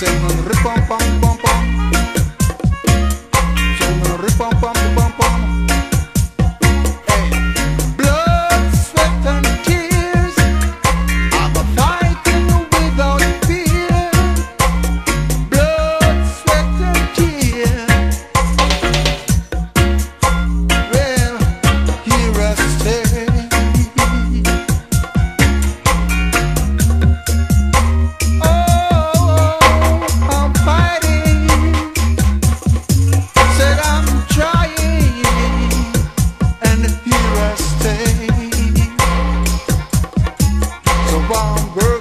sing rip pom pom pom. bomb girl.